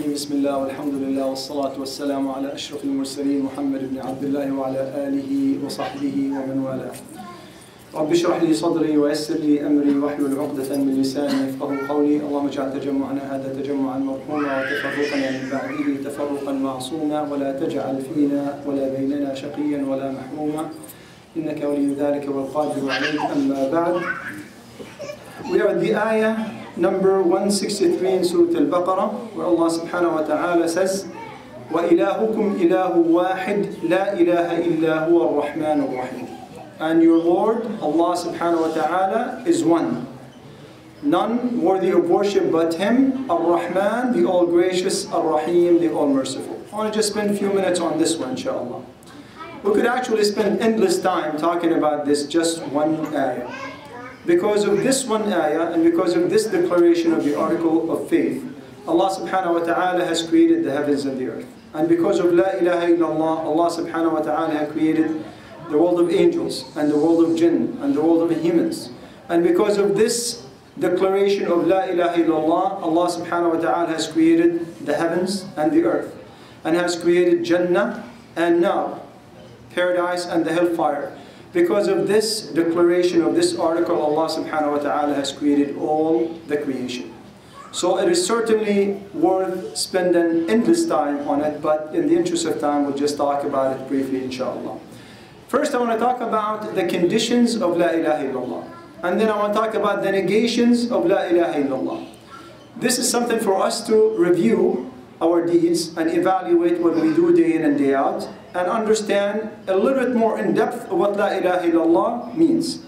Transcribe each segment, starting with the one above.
الرحيم. بسم الله والحمد لله والصلاة والسلام على أشرف المرسلين محمد بن عبد الله وعلى آله وصحبه ومن والاه. رب اشرح لي صدري ويسر لي أمري واحلل عقدة من لساني يفقه قولي. اللهم اجعل تجمعنا هذا تجمعا مرحوما وتفرقنا من بعده تفرقا معصوما ولا تجعل فينا ولا بيننا شقيا ولا محروما. إنك ولي ذلك والقادر عليه أما بعد. We are at the ayah number 163 in Surah Al-Baqarah where Allah subhanahu wa ta'ala says وَإِلَهُكُمْ إِلَهُ وَاحِدٌ لَا إِلَهَ إِلَّا هُوَ الرَّحْمَنُ الرَّحِيمُ And your Lord, Allah subhanahu wa ta'ala, is one. None worthy of worship but Him, Ar-Rahman, the All-Gracious, Ar-Rahim, the All-Merciful. I want to just spend a few minutes on this one, inshallah. We could actually spend endless time talking about this just one ayah. Because of this one ayah and because of this declaration of the article of faith, Allah subhanahu wa ta'ala has created the heavens and the earth. And because of La ilaha illallah, Allah subhanahu wa ta'ala has created the world of angels and the world of jinn and the world of humans. And because of this declaration of La ilaha illallah, Allah subhanahu wa ta'ala has created the heavens and the earth. And has created Jannah and Nar, paradise and the hellfire. Because of this declaration of this article, Allah subhanahu wa ta'ala has created all the creation. So it is certainly worth spending endless time on it, but in the interest of time, we'll just talk about it briefly, inshallah. First, I want to talk about the conditions of La ilaha illallah. And then I want to talk about the negations of La ilaha illallah. This is something for us to review our deeds and evaluate what we do day in and day out and understand a little bit more in depth what La ilaha illallah means.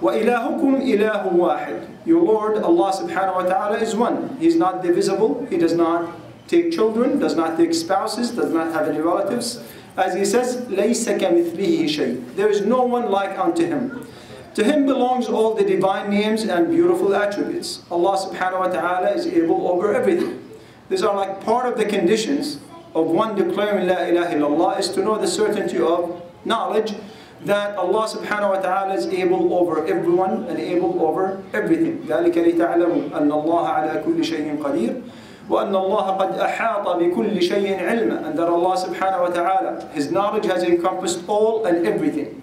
وَإِلَهُكُمْ إِلَهُ وَاحِدٌ Your Lord, Allah subhanahu wa ta'ala is one. He's not divisible. He does not take children, does not take spouses, does not have any relatives. As he says, لَيْسَ كَمِثْلِهِ شَيْءٍ There is no one like unto him. To him belongs all the divine names and beautiful attributes. Allah subhanahu wa ta'ala is able over everything. These are like part of the conditions of one declaring La ilaha illallah is to know the certainty of knowledge that Allah subhanahu wa ta'ala is able over everyone and able over everything. ذلك لتعلموا أن الله على كل شيء قدير وأن الله قد أحاط بكل شيء علما and that Allah subhanahu wa ta'ala, His knowledge has encompassed all and everything.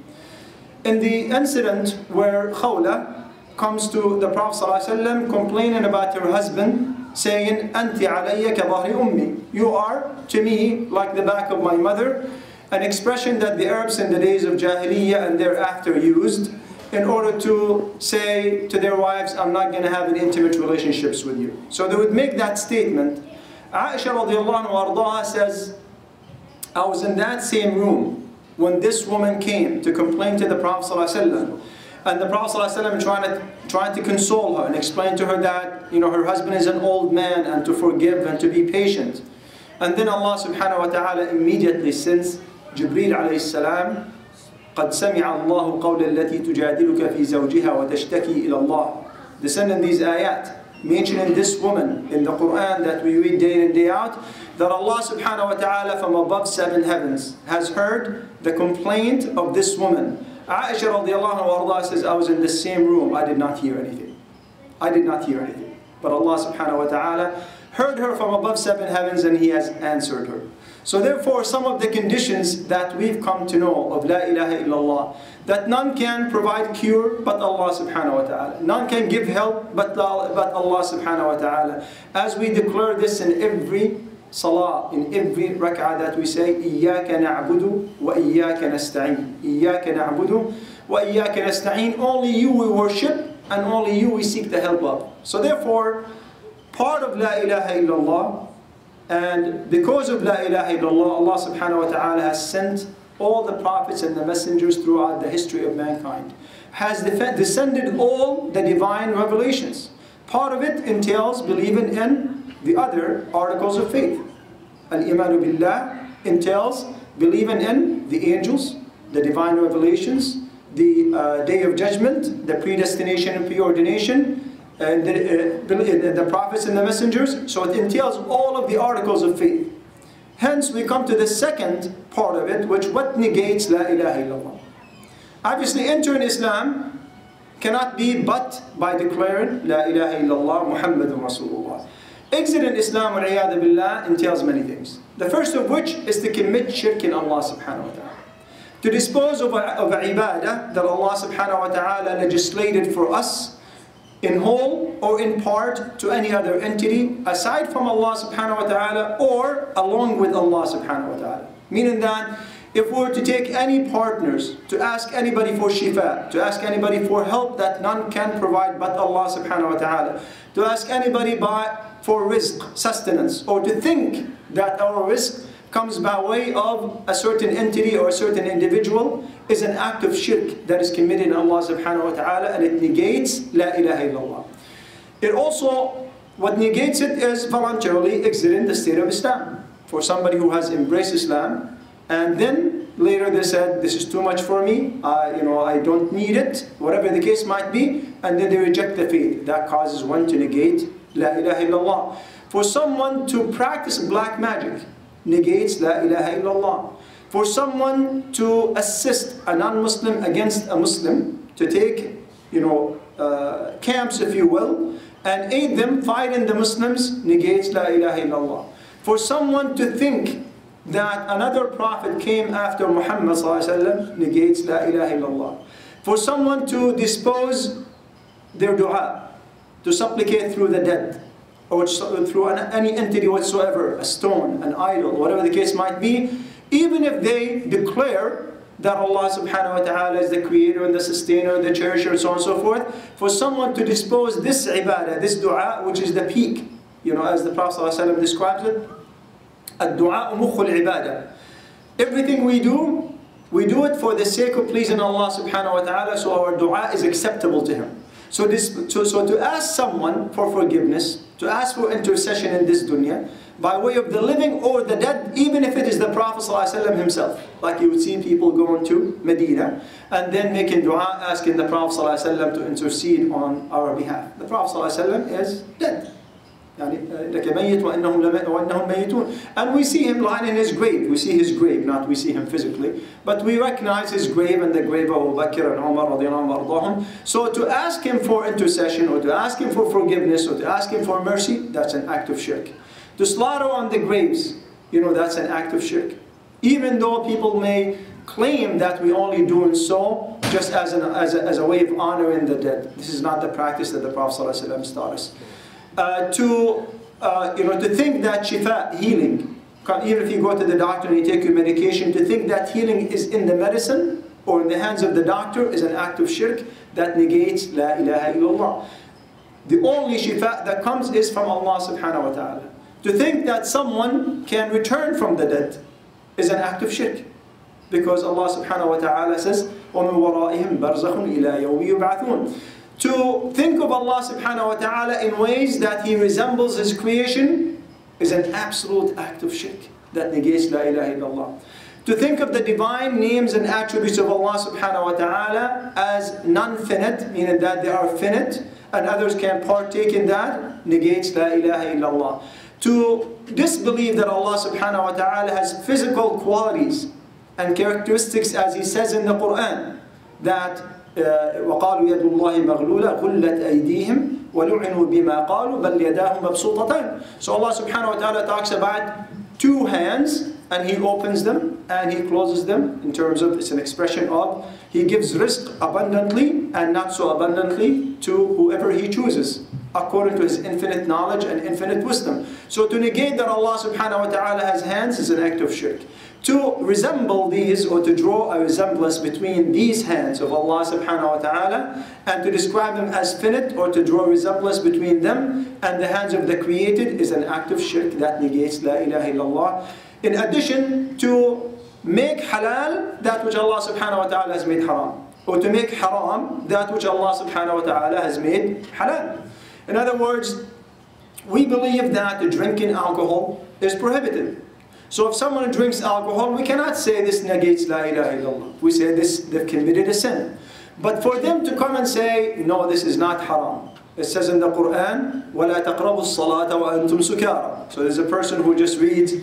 In the incident where Khawla comes to the Prophet ﷺ complaining about her husband saying, Anti alayya kabahri ummi. You are to me like the back of my mother. An expression that the Arabs in the days of Jahiliyyah and thereafter used in order to say to their wives, I'm not going to have any intimate relationships with you. So they would make that statement. Aisha radiallahu says, I was in that same room when this woman came to complain to the Prophet sallallahu and the Prophet ﷺ trying to, trying to console her and explain to her that you know, her husband is an old man and to forgive and to be patient. And then Allah subhanahu wa ta'ala immediately sends جبريل عليه السلام قد سمع الله قول التي تجادلك في زوجها وتشتكي إلى الله descending these ayat mentioning this woman in the Quran that we read day in and day out that Allah subhanahu wa ta'ala from above seven heavens has heard the complaint of this woman Aisha radiallahu anha says I was in the same room I did not hear anything I did not hear anything but Allah subhanahu wa ta'ala heard her from above seven heavens and He has answered her so therefore, some of the conditions that we've come to know of La ilaha illallah, that none can provide cure but Allah subhanahu wa ta'ala. None can give help but, but Allah subhanahu wa ta'ala. As we declare this in every salah in every rak'ah that we say إِيَّاكَ نَعْبُدُ وَإِيَّاك نَسْتَعِينُ إِيَّاك نَعْبُدُ وَإِيَّاك نَسْتَعِينُ Only you we worship and only you we seek the help of. So therefore, part of La ilaha illallah and because of La ilaha illallah, Allah subhanahu wa ta'ala has sent all the prophets and the messengers throughout the history of mankind, has descended all the divine revelations. Part of it entails believing in the other articles of faith. Al-Imanu Billah entails believing in the angels, the divine revelations, the uh, day of judgment, the predestination and preordination, and the, uh, the prophets and the messengers. So it entails all of the articles of faith. Hence, we come to the second part of it, which what negates La ilaha illallah. Obviously, entering Islam cannot be but by declaring La ilaha illallah Muhammadun Rasulullah. Exiting Islam billah, entails many things. The first of which is to commit shirk in Allah subhanahu wa ta'ala. To dispose of, of ibadah that Allah subhanahu wa ta'ala legislated for us in whole or in part to any other entity aside from Allah subhanahu wa ta'ala or along with Allah subhanahu wa ta'ala. Meaning that if we were to take any partners, to ask anybody for shifa, to ask anybody for help that none can provide but Allah subhanahu wa ta'ala, to ask anybody by, for rizq, sustenance, or to think that our rizq comes by way of a certain entity or a certain individual is an act of shirk that is committed in Allah subhanahu wa ta'ala and it negates La ilaha illallah. It also, what negates it is voluntarily exiting the state of Islam. For somebody who has embraced Islam, and then later they said, this is too much for me, I, you know, I don't need it, whatever the case might be, and then they reject the faith. That causes one to negate La ilaha illallah. For someone to practice black magic negates La ilaha illallah. For someone to assist a non-Muslim against a Muslim, to take, you know, uh, camps, if you will, and aid them fighting the Muslims, negates La ilaha illallah. For someone to think that another prophet came after Muhammad وسلم, negates La ilaha illallah. For someone to dispose their dua, to supplicate through the dead, or through any entity whatsoever, a stone, an idol, whatever the case might be, even if they declare that Allah subhanahu wa ta'ala is the creator and the sustainer, the cherisher, and so on and so forth, for someone to dispose this ibadah, this dua, which is the peak, you know, as the Prophet ﷺ describes it, الدعاء مخ العبادة. Everything we do, we do it for the sake of pleasing Allah subhanahu wa ta'ala, so our dua is acceptable to Him. So, this, so, so to ask someone for forgiveness, to ask for intercession in this dunya, by way of the living or the dead, even if it is the Prophet ﷺ himself. Like you would see people going to Medina and then making dua, asking the Prophet ﷺ to intercede on our behalf. The Prophet ﷺ is dead. إنك ميت وإنهم وإنهم ميتون and we see him lying in his grave we see his grave not we see him physically but we recognize his grave and the grave of Abu Bakr and Umar radiallahu so to ask him for intercession or to ask him for forgiveness or to ask him for mercy that's an act of shirk to slaughter on the graves you know that's an act of shirk even though people may claim that we only doing so just as, an, as, a, as a way of honoring the dead this is not the practice that the Prophet ﷺ taught us uh, to, uh, you know, to think that shifa, healing, even if you go to the doctor and you take your medication, to think that healing is in the medicine or in the hands of the doctor is an act of shirk that negates La ilaha illallah. The only shifa that comes is from Allah subhanahu wa ta'ala. To think that someone can return from the dead is an act of shirk. Because Allah subhanahu wa ta'ala says, وَمِن وَرَائِهِمْ بَرْزَخٌ إِلَى يَوْمِ يُبْعَثُونَ to think of Allah subhanahu wa ta'ala in ways that He resembles His creation is an absolute act of shirk that negates La ilaha illallah. To think of the divine names and attributes of Allah subhanahu wa ta'ala as non-finite, meaning that they are finite, and others can partake in that, negates La ilaha illallah. To disbelieve that Allah subhanahu wa ta'ala has physical qualities and characteristics as He says in the Quran, that وقالوا يد الله مغلولة غلت أيديهم ولعنوا بما قالوا بل يداه مبسوطتان. So Allah subhanahu wa ta'ala talks about two hands and he opens them and he closes them in terms of it's an expression of he gives rizq abundantly and not so abundantly to whoever he chooses according to his infinite knowledge and infinite wisdom. So to negate that Allah subhanahu wa ta'ala has hands is an act of shirk to resemble these or to draw a resemblance between these hands of Allah subhanahu wa ta'ala and to describe them as finite or to draw resemblance between them and the hands of the created is an act of shirk that negates La ilaha illallah. In addition to make halal that which Allah subhanahu wa ta'ala has made haram or to make haram that which Allah subhanahu wa ta'ala has made halal. In other words, we believe that the drinking alcohol is prohibited. So if someone drinks alcohol, we cannot say this negates La ilaha illallah. We say this, they've committed a sin. But for them to come and say, no, this is not haram. It says in the Quran, وَلَا تَقْرَبُوا الصَّلَاةَ وَأَنْتُمْ سُكَارًا So there's a person who just reads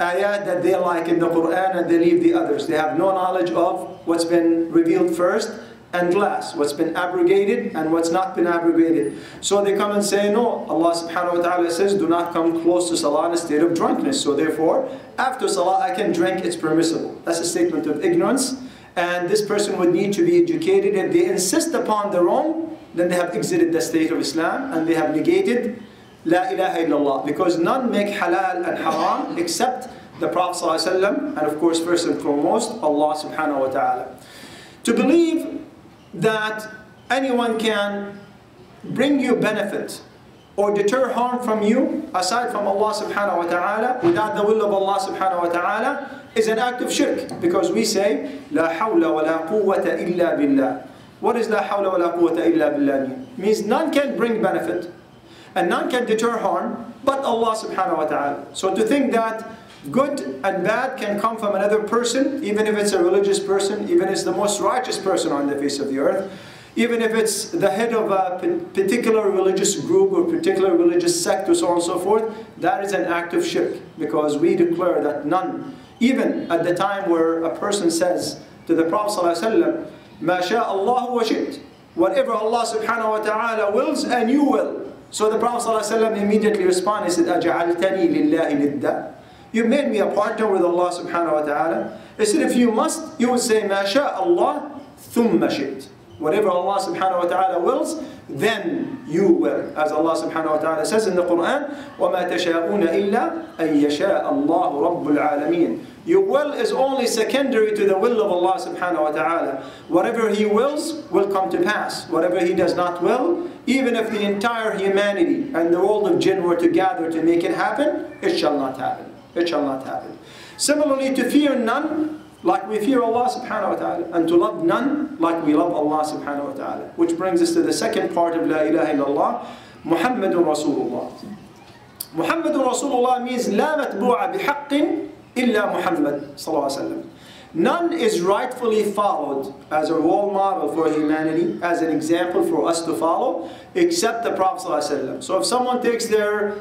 ayat that they like in the Quran and they leave the others. They have no knowledge of what's been revealed first and glass, what's been abrogated and what's not been abrogated. So they come and say, no, Allah subhanahu wa ta'ala says, do not come close to salah in a state of drunkenness. So therefore, after salah I can drink, it's permissible. That's a statement of ignorance. And this person would need to be educated. If they insist upon their own, then they have exited the state of Islam and they have negated La ilaha illallah. Because none make halal and haram except the Prophet ﷺ, and of course first and foremost Allah subhanahu wa ta'ala. To believe that anyone can bring you benefit or deter harm from you aside from Allah subhanahu wa ta'ala without the will of Allah subhanahu wa ta'ala is an act of shirk because we say la hawla wa la quwwata illa billah what hawla wa la quwwata illa billah mean? means none can bring benefit and none can deter harm but Allah subhanahu wa ta'ala so to think that good and bad can come from another person, even if it's a religious person, even if it's the most righteous person on the face of the earth, even if it's the head of a particular religious group or particular religious sect or so on and so forth, that is an act of shirk because we declare that none, even at the time where a person says to the Prophet ﷺ, مَا شَاءَ اللَّهُ وَشِئْتَ Whatever Allah subhanahu wa ta'ala wills and you will. So the Prophet ﷺ immediately responded, he said, أَجَعَلْتَنِي لِلَّهِ نِدَّةً you made me a partner with Allah subhanahu wa ta'ala. He said, if you must, you would say, مَا شَاءَ اللَّهِ ثُمَّ شِئْتَ Whatever Allah subhanahu wa ta'ala wills, then you will. As Allah subhanahu wa ta'ala says in the Quran, وَمَا تَشَاءُونَ إِلَّا أَن يَشَاءَ اللَّهُ رَبُّ الْعَالَمِينَ Your will is only secondary to the will of Allah subhanahu wa ta'ala. Whatever He wills will come to pass. Whatever He does not will, even if the entire humanity and the world of jinn were to gather to make it happen, it shall not happen it shall not happen. Similarly, to fear none like we fear Allah subhanahu wa ta'ala, and to love none like we love Allah subhanahu wa ta'ala. Which brings us to the second part of La ilaha illallah, Muhammadun Rasulullah. Muhammadun Rasulullah means لا متبوع بحق إلا محمد صلى الله عليه وسلم. None is rightfully followed as a role model for humanity, as an example for us to follow, except the Prophet ﷺ. So if someone takes their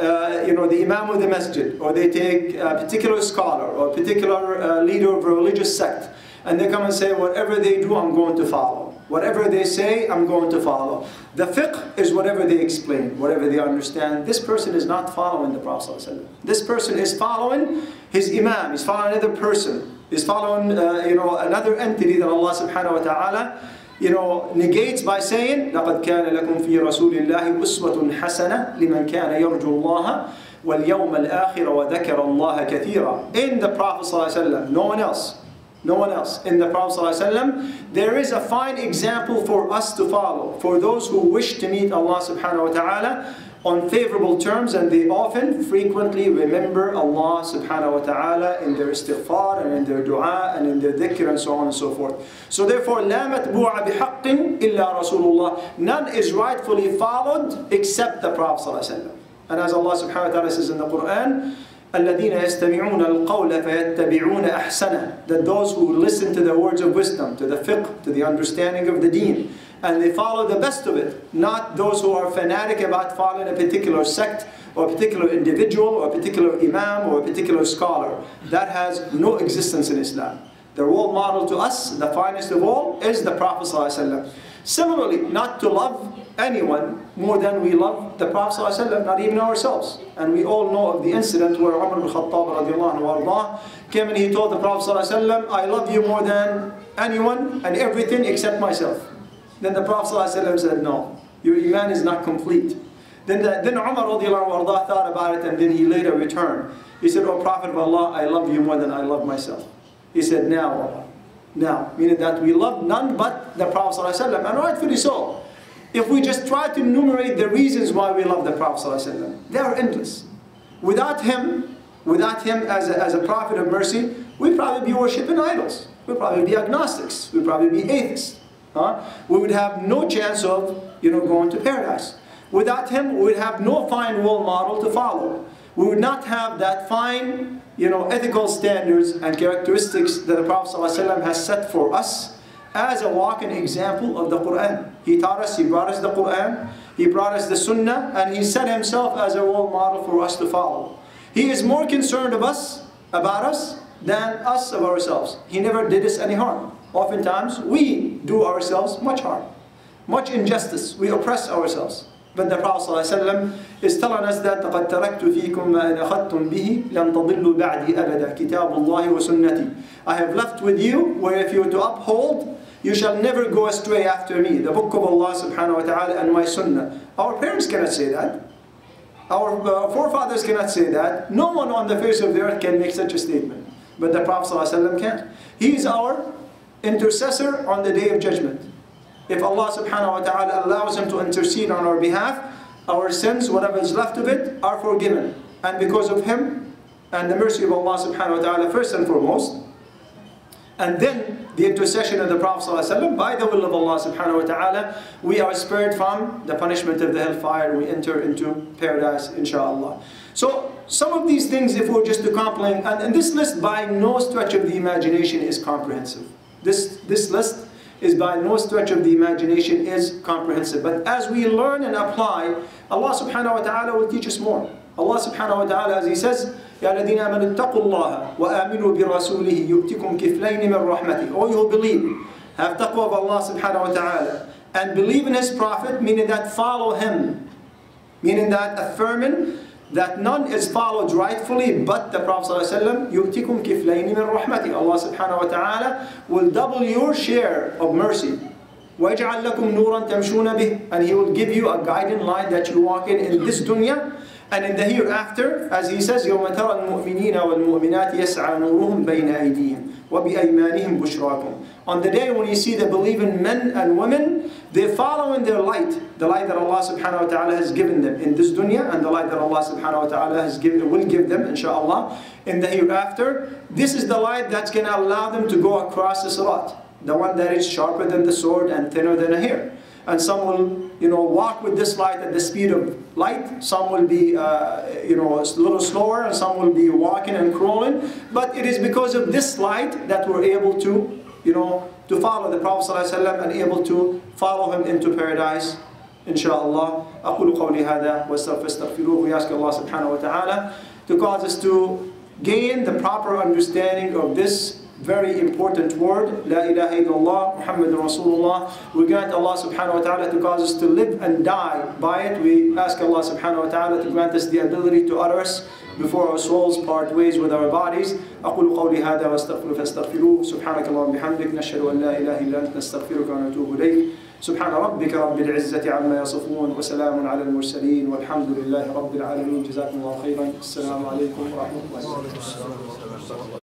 uh, you know, the imam of the masjid, or they take a particular scholar, or a particular uh, leader of a religious sect, and they come and say, whatever they do, I'm going to follow. Whatever they say, I'm going to follow. The fiqh is whatever they explain, whatever they understand. This person is not following the Prophet. This person is following his imam, he's following another person. He's following, uh, you know, another entity that Allah subhanahu wa ta'ala you know, negates by saying, لَقَدْ كَانَ لَكُمْ فِي رَسُولِ اللَّهِ أُسْوَةٌ حَسَنَةٌ لِمَنْ كَانَ يَرْجُو اللَّهَ وَالْيَوْمَ الْآخِرَ وَذَكَرَ اللَّهَ كَثِيرًا In the Prophet ﷺ, no one else. No one else. In the Prophet ﷺ, there is a fine example for us to follow. For those who wish to meet Allah subhanahu wa ta'ala, on favorable terms and they often, frequently remember Allah subhanahu wa ta'ala in their istighfar and in their dua and in their dhikr and so on and so forth. So therefore, لا متبوع بحق إلا رسول الله. None is rightfully followed except the Prophet صلى الله عليه وسلم. And as Allah subhanahu wa ta'ala says in the Quran, الذين يستمعون القول فيتبعون أحسنه that those who listen to the words of wisdom, to the fiqh, to the understanding of the deen, and they follow the best of it, not those who are fanatic about following a particular sect or a particular individual or a particular imam or a particular scholar. That has no existence in Islam. The role model to us, the finest of all, is the Prophet ﷺ. Similarly, not to love anyone more than we love the Prophet ﷺ, not even ourselves. And we all know of the incident where Umar ibn Khattab came and he told the Prophet ﷺ, I love you more than anyone and everything except myself. Then the Prophet ﷺ said, no, your iman is not complete. Then, the, then Umar radiallahu thought about it and then he later returned. He said, oh Prophet of Allah, I love you more than I love myself. He said, now, now, meaning that we love none but the Prophet ﷺ, and rightfully so. If we just try to enumerate the reasons why we love the Prophet ﷺ, they are endless. Without him, without him as a, as a prophet of mercy, we'd probably be worshipping idols. We'd probably be agnostics. We'd probably be atheists. Huh? We would have no chance of you know, going to paradise. Without him, we would have no fine role model to follow. We would not have that fine you know, ethical standards and characteristics that the Prophet ﷺ has set for us as a walking example of the Quran. He taught us, he brought us the Quran, he brought us the Sunnah, and he set himself as a role model for us to follow. He is more concerned of us, about us, than us of ourselves. He never did us any harm. Oftentimes, we do ourselves much harm, much injustice. We oppress ourselves. But the Prophet ﷺ is telling us that لَقَدْ تَرَكْتُ فِيكُم مَا إِنْ أَخَذْتُمْ بِهِ لَمْ تَضِلُّوا بَعْدِي أَبَدًا كِتَابُ اللَّهِ وَسُنَّتِي I have left with you where if you are to uphold, you shall never go astray after me. The book of Allah subhanahu wa ta'ala and my sunnah. Our parents cannot say that. Our uh, forefathers cannot say that. No one on the face of the earth can make such a statement. But the Prophet ﷺ can. He is our intercessor on the day of judgment. If Allah subhanahu wa ta'ala allows him to intercede on our behalf, our sins, whatever is left of it, are forgiven. And because of him and the mercy of Allah subhanahu wa ta'ala, first and foremost, and then the intercession of the Prophet ﷺ, by the will of Allah subhanahu wa ta'ala, we are spared from the punishment of the hellfire we enter into paradise, inshaAllah. So, some of these things, if we're just to complement, and, and this list by no stretch of the imagination is comprehensive. This, this list is by no stretch of the imagination is comprehensive. But as we learn and apply, Allah subhanahu wa ta'ala will teach us more. Allah subhanahu wa ta'ala, as He says, يا الذين آمنوا اتقوا الله وآمنوا برسوله يؤتكم كفلين من رحمته. All you who believe, have taqwa of Allah subhanahu wa ta'ala and believe in His Prophet, meaning that follow Him. Meaning that affirming that none is followed rightfully but the Prophet ﷺ يُؤْتِكُمْ كِفْلَيْنِ مِنْ رَحْمَتِهِ Allah subhanahu wa ta'ala will double your share of mercy. وَيَجْعَلْ لَكُمْ نُورًا تَمْشُونَ بِهِ And He will give you a guiding light that you walk in in this dunya and in the hereafter, as He says, يَوْمَ تَرَى الْمُؤْمِنِينَ وَالْمُؤْمِنَاتِ يَسْعَى نُورُهُمْ بَيْنَ أَيْدِيهِمْ وَبِأَيْمَانِهِمْ بُشْرَاكُمْ On the day when you see the believing men and women, they follow in their light, the light that Allah subhanahu wa ta'ala has given them in this dunya, and the light that Allah subhanahu wa ta'ala has given, will give them, inshaAllah, in the hereafter. This is the light that's going to allow them to go across the sirat, the one that is sharper than the sword and thinner than a hair. And some will, you know, walk with this light at the speed of light. Some will be, uh, you know, a little slower, and some will be walking and crawling. But it is because of this light that we're able to, you know, to follow the Prophet ﷺ and able to follow him into paradise. Inshallah. أقول قولي هذا واستغفروه. We ask Allah subhanahu wa ta'ala to cause us to gain the proper understanding of this very important word, La ilaha illallah, Muhammad Rasulullah. We grant Allah subhanahu wa ta'ala to cause us to live and die by it. We ask Allah subhanahu wa ta'ala to grant us the ability to utter us before our souls part ways with our bodies. أقول قولي هذا واستغفر فاستغفروه. سبحانك اللهم وبحمدك نشهد أن لا إله إلا أنت نستغفرك ونتوب إليك. سبحان ربك رب العزة عما يصفون وسلام على المرسلين والحمد لله رب العالمين. جزاكم الله خيرا. السلام عليكم ورحمة الله وبركاته.